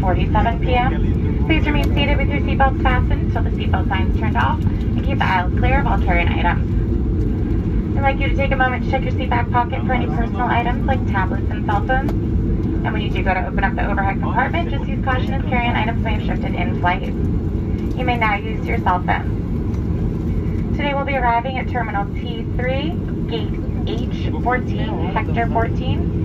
1.47 p.m. Please remain seated with your seatbelts fastened until the seatbelt sign is turned off and keep the aisles clear of all carry-on items. I'd like you to take a moment to check your seat back pocket for any personal items like tablets and cell phones. And when you do go to open up the overhead compartment, just use caution as carry-on items may have shifted in flight. You may now use your cell phone. Today we'll be arriving at Terminal T3, Gate H14, Sector 14.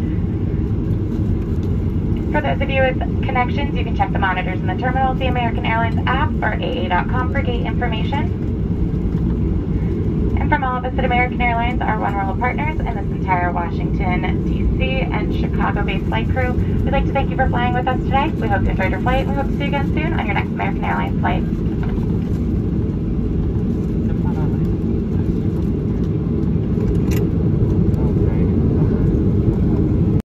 For those of you with connections, you can check the monitors in the terminal, the American Airlines app, or AA.com for gate information. And from all of us at American Airlines, our oneworld partners, and this entire Washington, D.C. and Chicago-based flight crew, we'd like to thank you for flying with us today. We hope you enjoyed your flight. and We hope to see you again soon on your next American Airlines flight.